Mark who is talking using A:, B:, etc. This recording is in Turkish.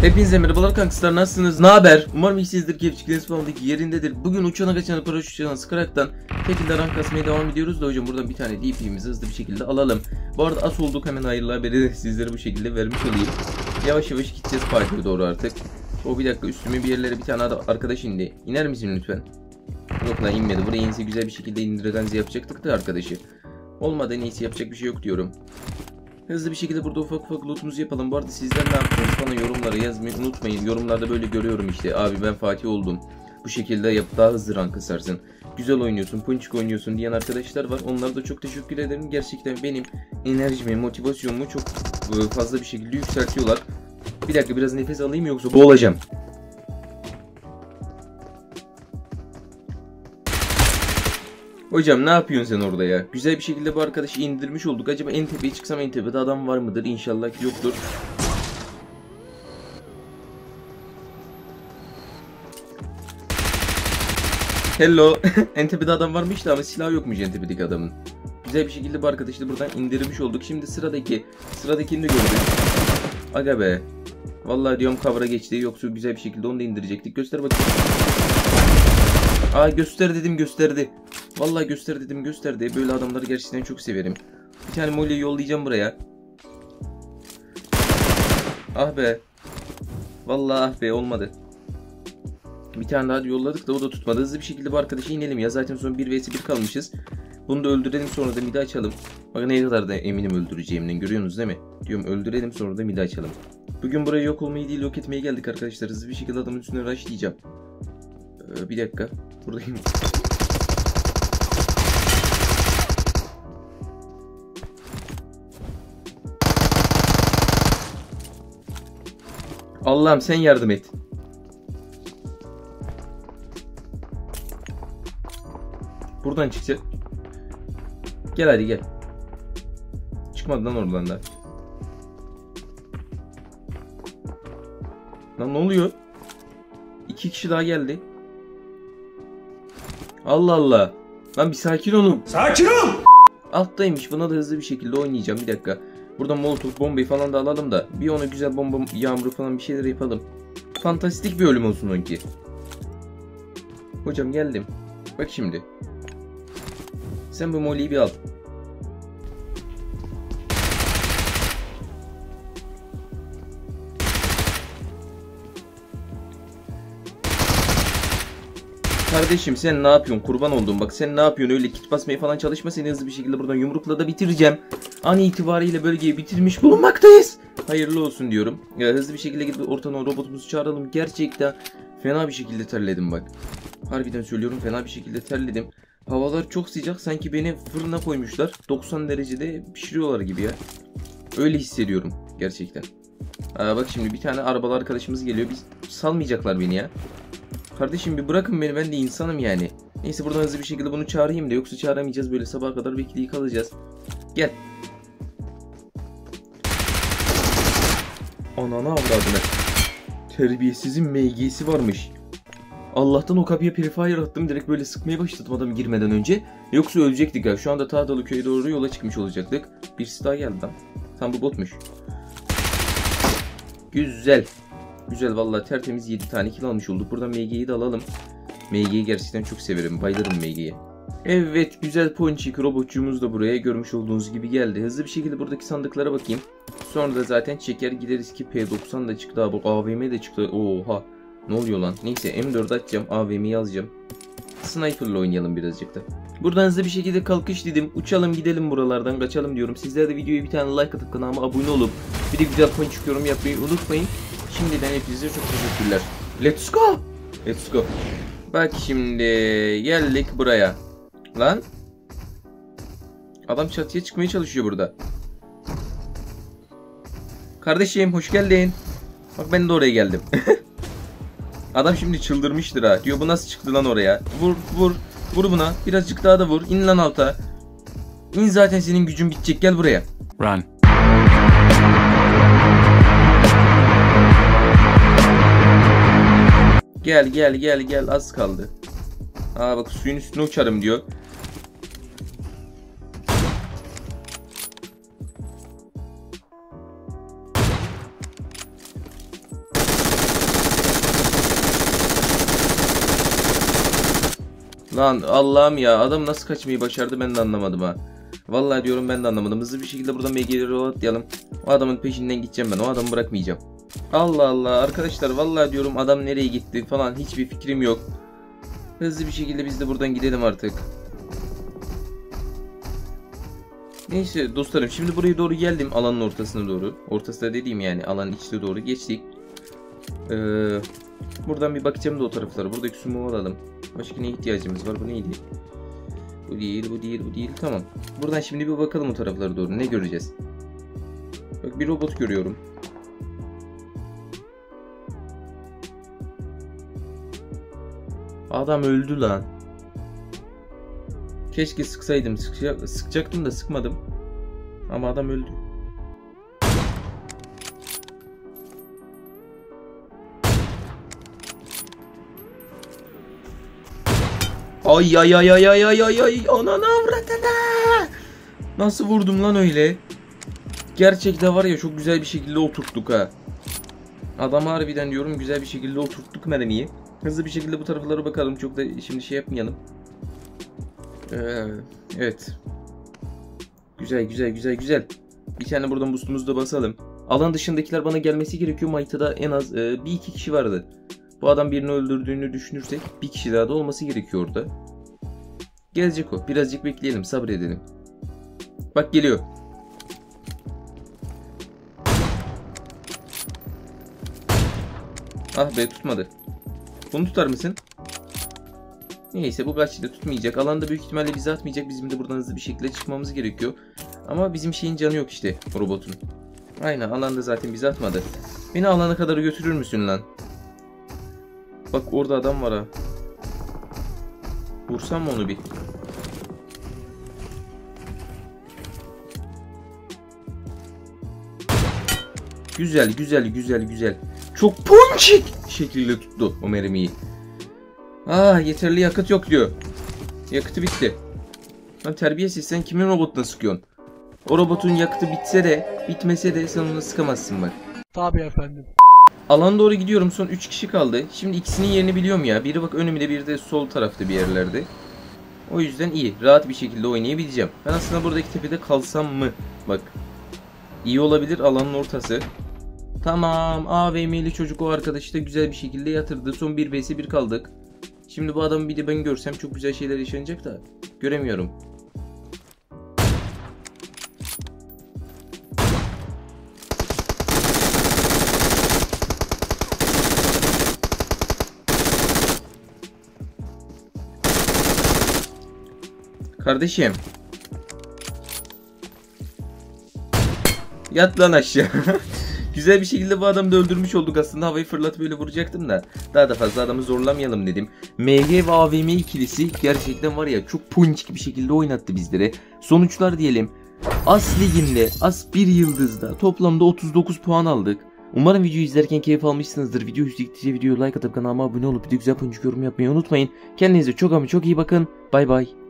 A: Hepinize merhabalar kankıslar nasılsınız? Ne haber? Umarım iyisinizdir keyifçikleriniz falandaki yerindedir. Bugün uçana kaçana paraşüt uçağına sıkaraktan şekilde rank kasmaya devam ediyoruz da hocam buradan bir tane DP'mizi hızlı bir şekilde alalım. Bu arada as olduk hemen hayırlı haberi sizlere bu şekilde vermiş olayım. Yavaş yavaş gideceğiz parkura doğru artık. O bir dakika üstüme bir yerlere bir tane arkadaş indi. İner misin lütfen? Yok lan inmedi. Buraya inse güzel bir şekilde indirganzi yapacaktık da arkadaşı. Olmadı iyisi yapacak bir şey yok diyorum. Hızlı bir şekilde burada ufak ufak lootumuzu yapalım. Bu arada sizler ne yaptınız bana yorumlara yazmayı unutmayın. Yorumlarda böyle görüyorum işte. Abi ben Fatih oldum. Bu şekilde yap daha hızlı rank kasarsın. Güzel oynuyorsun, punçik oynuyorsun diyen arkadaşlar var. Onlara da çok teşekkür ederim. Gerçekten benim enerjimi, motivasyonumu çok e, fazla bir şekilde yükseltiyorlar. Bir dakika biraz nefes alayım yoksa boğulacağım. Hocam ne yapıyorsun sen orada ya? Güzel bir şekilde bu arkadaşı indirmiş olduk. Acaba en tepeye çıksam en tepede adam var mıdır? İnşallah ki yoktur. Hello. en tepede adam varmış da ama silah yokmuş en tepedeki adamın. Güzel bir şekilde bu arkadaşı da buradan indirmiş olduk. Şimdi sıradaki. Sıradakini de gördük. Aga be. Vallahi diyorum cover'a geçti. Yoksa güzel bir şekilde onu da indirecektik. Göster bakayım. Aa göster dedim gösterdi. Vallahi göster dedim gösterdi. Böyle adamları gerçekten çok severim. Bir tane molly yollayacağım buraya. Ah be. Vallahi ah be olmadı. Bir tane daha yolladık da o da tutmadı. Hızlı bir şekilde bu arkadaşı inelim ya. Zaten son 1 vs 1 kalmışız. Bunu da öldürelim sonra da midi açalım. Bakın ne kadar da eminim öldüreceğimden görüyorsunuz değil mi? Diyorum öldürelim sonra da midi açalım. Bugün buraya yok olmayı değil yok etmeye geldik arkadaşlar. Hızlı bir şekilde adamın üstüne rushlayacağım. Ee, bir dakika. Buradayım. Allah'ım sen yardım et. Buradan çıkacak. Gel hadi gel. Çıkmadı lan oradan da. Lan ne oluyor? İki kişi daha geldi. Allah Allah. Lan bir sakin olun.
B: Sakin ol.
A: Alttaymış. Buna da hızlı bir şekilde oynayacağım. Bir dakika. Buradan molotof bombayı falan da alalım da. Bir ona güzel bomba yağmuru falan bir şeyler yapalım. Fantastik bir ölüm olsun onki. Hocam geldim. Bak şimdi. Sen bu moliyi bir al. Kardeşim sen ne yapıyorsun? Kurban oldum. Bak sen ne yapıyorsun? Öyle kit basmaya falan çalışma. Seni hızlı bir şekilde buradan yumrukla da bitireceğim. An itibariyle bölgeyi bitirmiş bulunmaktayız. Hayırlı olsun diyorum. Ya, hızlı bir şekilde gidip ortadan robotumuzu çağıralım. Gerçekten fena bir şekilde terledim bak. Harbiden söylüyorum fena bir şekilde terledim. Havalar çok sıcak sanki beni fırına koymuşlar. 90 derecede pişiriyorlar gibi ya. Öyle hissediyorum gerçekten. Aa, bak şimdi bir tane arabalı arkadaşımız geliyor. Biz salmayacaklar beni ya. Kardeşim bir bırakın beni ben de insanım yani. Neyse buradan hızlı bir şekilde bunu çağırayım da yoksa çağıramayacağız böyle sabaha kadar bekleyip kalacağız. Gel. Ananı avradını. Terbiyesizin MG'si varmış. Allah'tan o kapıya prefire attım direkt böyle sıkmaya başladım adam girmeden önce. Yoksa ölecektik ya. Şu anda Tahdalı köye doğru yola çıkmış olacaktık. Birisi daha geldi lan. Tam bu botmuş. Güzel. Güzel vallahi tertemiz 7 tane kill almış olduk. Buradan MG'yi de alalım. MG'yi gerçekten çok severim. Bayılırım MG'ye. Evet güzel ponçik robotçuğumuz da buraya görmüş olduğunuz gibi geldi. Hızlı bir şekilde buradaki sandıklara bakayım. Sonra da zaten çeker gideriz ki P90 da çıktı abi. AVM de çıktı. Oha. Ne oluyor lan? Neyse M4 açacağım. AVM'yi yazacağım. Sniper'la oynayalım birazcık da. Buradan hızlı bir şekilde kalkış dedim. Uçalım gidelim buralardan kaçalım diyorum. Sizler de videoya bir tane like atıp kanalıma abone olup bir de güzel ponçik yorum yapmayı unutmayın. Şimdiden hepinize çok teşekkürler. Let's go. Let's go. Bak şimdi geldik buraya. Lan. Adam çatıya çıkmaya çalışıyor burada. Kardeşim hoş geldin. Bak ben de oraya geldim. Adam şimdi çıldırmıştır ha. Diyor bu nasıl çıktı lan oraya? Vur vur. Vur buna. Birazcık daha da vur. İn lan alta. İn zaten senin gücün bitecek. Gel buraya.
B: Run.
A: Gel gel gel gel az kaldı. Aa bak suyun üstüne uçarım diyor. Lan Allah'ım ya adam nasıl kaçmayı başardı ben de anlamadım ha. Vallahi diyorum ben de anlamadım. Hızlı bir şekilde buradan MG'leri atlayalım. O adamın peşinden gideceğim ben. O adamı bırakmayacağım. Allah Allah arkadaşlar vallahi diyorum adam nereye gitti falan hiçbir fikrim yok. Hızlı bir şekilde biz de buradan gidelim artık. Neyse dostlarım şimdi buraya doğru geldim alanın ortasına doğru. Ortasında dediğim yani alanın içine doğru geçtik. Ee, buradan bir bakacağım da o taraflara. Buradaki sumu alalım. Başka ne ihtiyacımız var? Bu neydi? Bu değil, bu değil, bu değil. Tamam. Buradan şimdi bir bakalım o taraflara doğru. Ne göreceğiz? Bak bir robot görüyorum. Adam öldü lan. Keşke sıksaydım. Sıkacak, sıkacaktım da sıkmadım. Ama adam öldü. Ay ay ay ay ay ay ay ay ananı avradını. Nasıl vurdum lan öyle? Gerçekten var ya çok güzel bir şekilde oturttuk ha. Adam harbiden diyorum güzel bir şekilde oturttuk mermiyi. Hızlı bir şekilde bu taraflara bakalım. Çok da şimdi şey yapmayalım. Ee, evet. Güzel güzel güzel güzel. Bir tane buradan boostumuzu da basalım. Alan dışındakiler bana gelmesi gerekiyor. Mayta'da en az e, bir iki kişi vardı. Bu adam birini öldürdüğünü düşünürsek bir kişi daha da olması gerekiyor orada. Gelecek o. Birazcık bekleyelim, sabredelim. Bak geliyor. Ah be tutmadı. Bunu tutar mısın? Neyse bu kaçtı tutmayacak. Alanda büyük ihtimalle bizi atmayacak. Bizim de buradan hızlı bir şekilde çıkmamız gerekiyor. Ama bizim şeyin canı yok işte robotun. Aynen alanda zaten bizi atmadı. Beni alana kadar götürür müsün lan? Bak orada adam var ha. Vursam mı onu bir? Güzel güzel güzel güzel. Çok ponçik şekilde tuttu o mermiyi. Ah yeterli yakıt yok diyor. Yakıtı bitti. Lan terbiyesiz sen kimin robotuna sıkıyorsun? O robotun yakıtı bitse de bitmese de sen onu sıkamazsın bak.
B: Tabii efendim.
A: Alana doğru gidiyorum. Son 3 kişi kaldı. Şimdi ikisinin yerini biliyorum ya. Biri bak önümde biri de sol tarafta bir yerlerde. O yüzden iyi. Rahat bir şekilde oynayabileceğim. Ben aslında buradaki tepede kalsam mı? Bak. İyi olabilir alanın ortası. Tamam. AVM'li çocuk o arkadaşı da güzel bir şekilde yatırdı. Son 1 vs 1 kaldık. Şimdi bu adamı bir de ben görsem çok güzel şeyler yaşanacak da. Göremiyorum. Kardeşim. Yat lan aşağı. Güzel bir şekilde bu adamı da öldürmüş olduk aslında. Havayı fırlatıp böyle vuracaktım da. Daha da fazla adamı zorlamayalım dedim. MG ve AVM ikilisi gerçekten var ya çok punch bir şekilde oynattı bizlere. Sonuçlar diyelim. As liginde as bir yıldızda toplamda 39 puan aldık. Umarım videoyu izlerken keyif almışsınızdır. Video izledikçe videoyu like atıp kanalıma abone olup bir de güzel punch yorum yapmayı unutmayın. Kendinize çok ama çok iyi bakın. Bay bay.